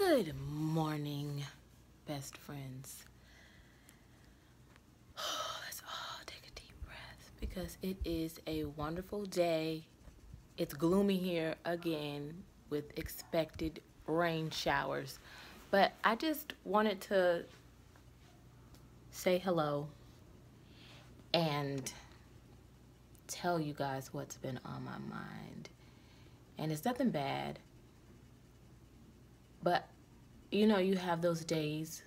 Good morning, best friends. Let's all take a deep breath because it is a wonderful day. It's gloomy here again with expected rain showers. But I just wanted to say hello and tell you guys what's been on my mind. And it's nothing bad. But you know, you have those days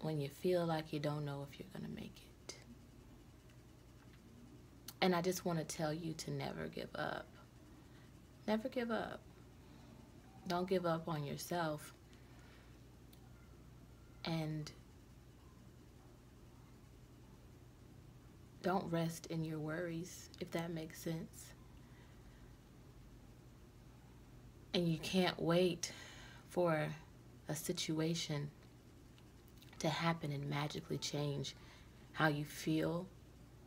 when you feel like you don't know if you're going to make it. And I just want to tell you to never give up. Never give up. Don't give up on yourself. And don't rest in your worries, if that makes sense. And you can't wait for a situation to happen and magically change how you feel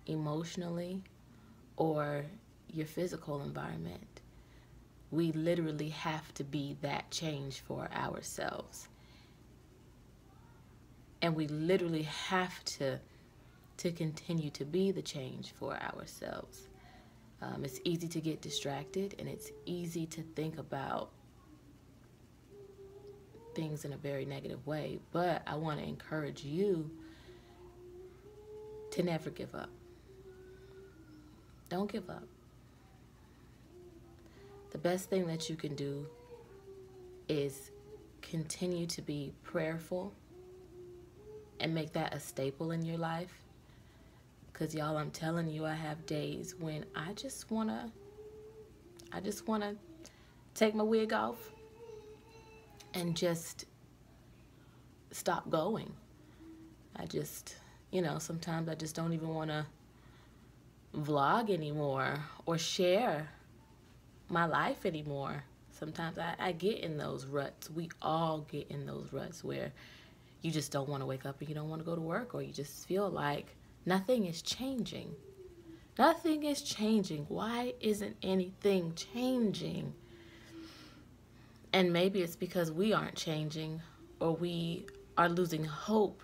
emotionally or your physical environment. We literally have to be that change for ourselves. And we literally have to to continue to be the change for ourselves. Um, it's easy to get distracted and it's easy to think about things in a very negative way. But I want to encourage you to never give up. Don't give up. The best thing that you can do is continue to be prayerful and make that a staple in your life. Because, y'all, I'm telling you, I have days when I just want to, I just want to take my wig off and just stop going. I just, you know, sometimes I just don't even want to vlog anymore or share my life anymore. Sometimes I, I get in those ruts. We all get in those ruts where you just don't want to wake up and you don't want to go to work or you just feel like nothing is changing. Nothing is changing. Why isn't anything changing? And maybe it's because we aren't changing or we are losing hope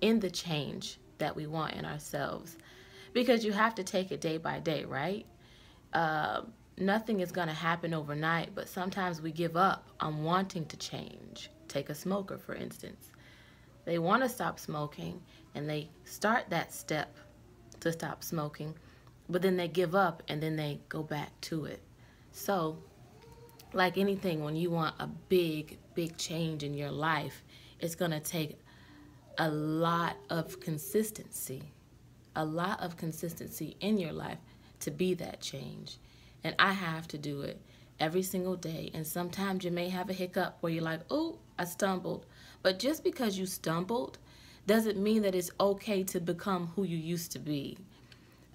in the change that we want in ourselves. Because you have to take it day by day, right? Uh, nothing is going to happen overnight, but sometimes we give up on wanting to change. Take a smoker, for instance. They want to stop smoking and they start that step to stop smoking, but then they give up and then they go back to it. So like anything, when you want a big, big change in your life, it's going to take a lot of consistency, a lot of consistency in your life to be that change. And I have to do it every single day. And sometimes you may have a hiccup where you're like, oh, I stumbled. But just because you stumbled doesn't mean that it's okay to become who you used to be.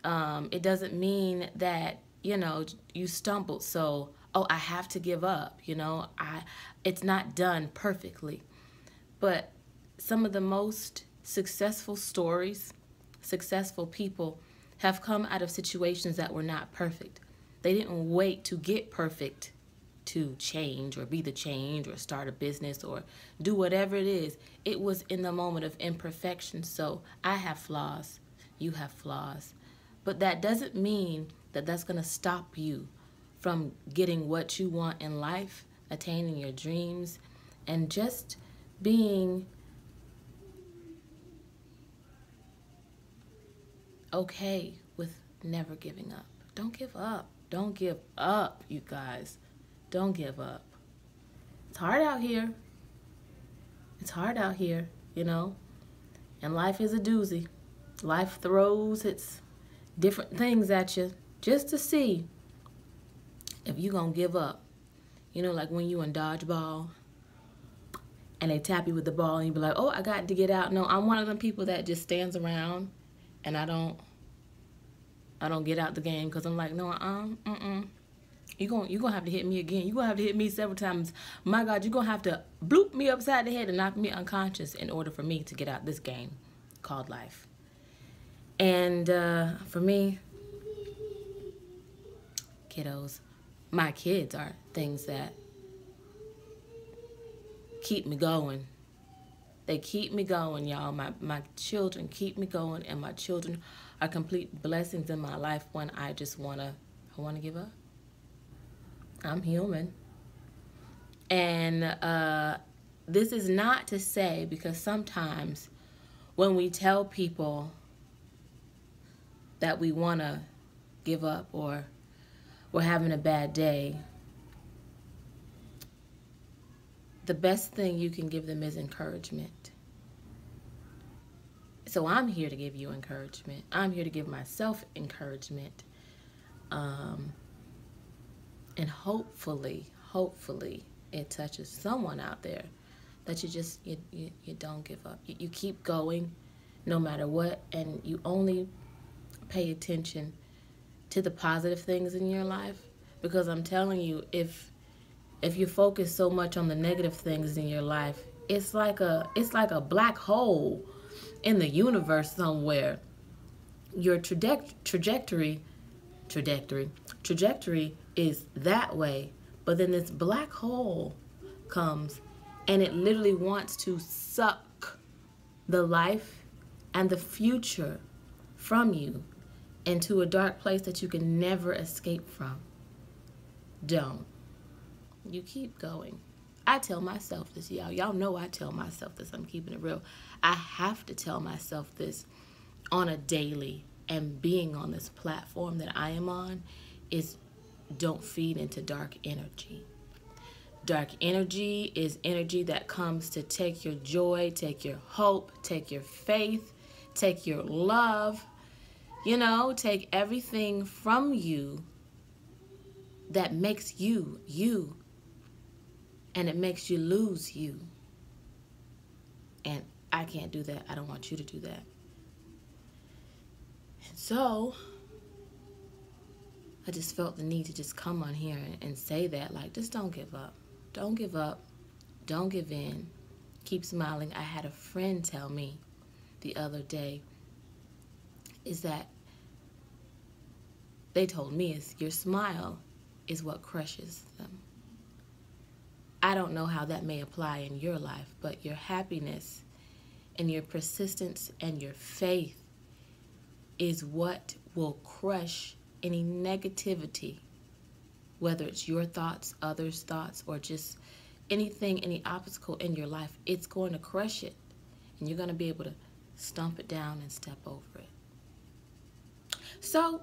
Um, it doesn't mean that, you know, you stumbled. So oh i have to give up you know i it's not done perfectly but some of the most successful stories successful people have come out of situations that were not perfect they didn't wait to get perfect to change or be the change or start a business or do whatever it is it was in the moment of imperfection so i have flaws you have flaws but that doesn't mean that that's going to stop you from getting what you want in life, attaining your dreams, and just being okay with never giving up. Don't give up. Don't give up, you guys. Don't give up. It's hard out here. It's hard out here, you know. And life is a doozy. Life throws its different things at you just to see if you're gonna give up, you know, like when you in dodgeball and they tap you with the ball and you be like, oh, I got to get out. No, I'm one of them people that just stands around and I don't, I don't get out the game because I'm like, no, uh, uh-uh. You gonna you gonna have to hit me again. You're gonna have to hit me several times. My God, you're gonna have to bloop me upside the head and knock me unconscious in order for me to get out this game called life. And uh, for me, kiddos, my kids are things that keep me going. They keep me going, y'all. My my children keep me going, and my children are complete blessings in my life when I just wanna I wanna give up. I'm human. And uh, this is not to say because sometimes when we tell people that we want to give up or we're having a bad day, the best thing you can give them is encouragement. So I'm here to give you encouragement. I'm here to give myself encouragement. Um, and hopefully, hopefully, it touches someone out there that you just you, you, you don't give up. You, you keep going no matter what, and you only pay attention to the positive things in your life because I'm telling you if if you focus so much on the negative things in your life it's like a it's like a black hole in the universe somewhere your traje- trajectory trajectory trajectory is that way but then this black hole comes and it literally wants to suck the life and the future from you into a dark place that you can never escape from. Don't. You keep going. I tell myself this, y'all. Y'all know I tell myself this. I'm keeping it real. I have to tell myself this on a daily. And being on this platform that I am on is don't feed into dark energy. Dark energy is energy that comes to take your joy, take your hope, take your faith, take your love, you know, take everything from you that makes you you and it makes you lose you. And I can't do that. I don't want you to do that. And so I just felt the need to just come on here and, and say that like just don't give up. Don't give up. Don't give in. Keep smiling. I had a friend tell me the other day is that they told me is your smile is what crushes them. I don't know how that may apply in your life, but your happiness and your persistence and your faith is what will crush any negativity, whether it's your thoughts, others' thoughts, or just anything, any obstacle in your life, it's going to crush it. And you're going to be able to stomp it down and step over it. So,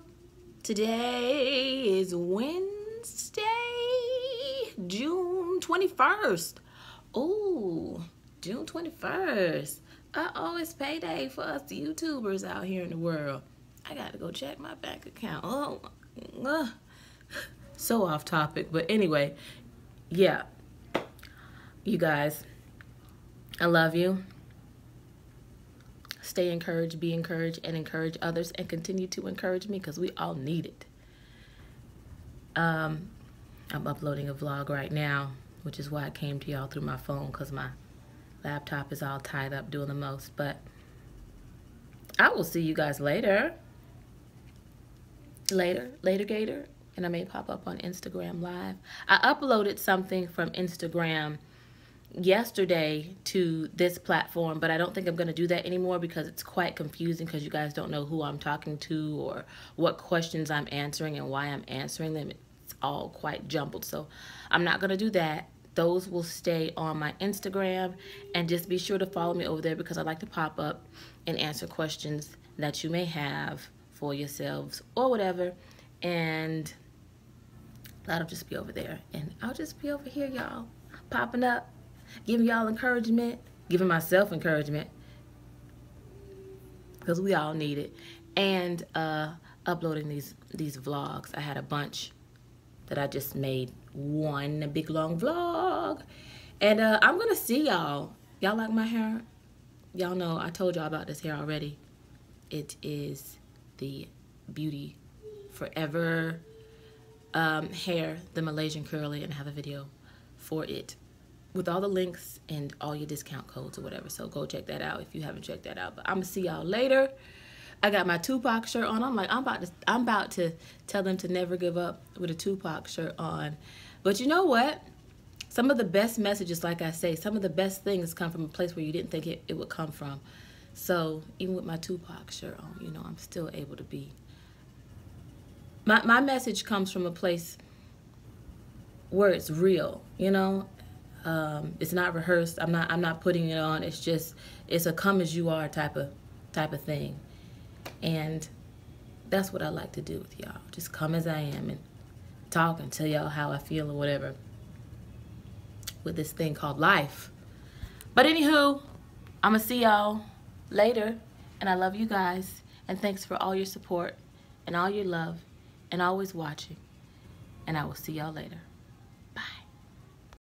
today is Wednesday, June 21st. Ooh, June 21st. Uh oh, it's payday for us YouTubers out here in the world. I got to go check my bank account. Oh, so off topic. But anyway, yeah. You guys, I love you. Stay encouraged, be encouraged, and encourage others, and continue to encourage me because we all need it. Um, I'm uploading a vlog right now, which is why I came to y'all through my phone because my laptop is all tied up doing the most. But I will see you guys later later, later Gator, and I may pop up on Instagram Live. I uploaded something from Instagram yesterday to this platform, but I don't think I'm going to do that anymore because it's quite confusing because you guys don't know who I'm talking to or what questions I'm answering and why I'm answering them. It's all quite jumbled. So I'm not going to do that. Those will stay on my Instagram and just be sure to follow me over there because I like to pop up and answer questions that you may have for yourselves or whatever. And that'll just be over there. And I'll just be over here, y'all, popping up, giving y'all encouragement, giving myself encouragement. Because we all need it. And uh, uploading these these vlogs. I had a bunch that I just made one big long vlog. And uh, I'm going to see y'all. Y'all like my hair? Y'all know I told y'all about this hair already. It is the Beauty Forever um, hair, the Malaysian curly, and have a video for it with all the links and all your discount codes or whatever. So go check that out if you haven't checked that out. But I'm gonna see y'all later. I got my Tupac shirt on. I'm like, I'm about to I'm about to tell them to never give up with a Tupac shirt on. But you know what? some of the best messages, like I say, some of the best things come from a place where you didn't think it, it would come from. So even with my Tupac shirt on, you know, I'm still able to be. My, my message comes from a place where it's real, you know. Um, it's not rehearsed. I'm not. I'm not putting it on. It's just. It's a come as you are type of type of thing, and that's what I like to do with y'all. Just come as I am and talk and tell y'all how I feel or whatever with this thing called life. But anywho, I'm gonna see y'all later, and I love you guys, and thanks for all your support and all your love and always watching. And I will see y'all later.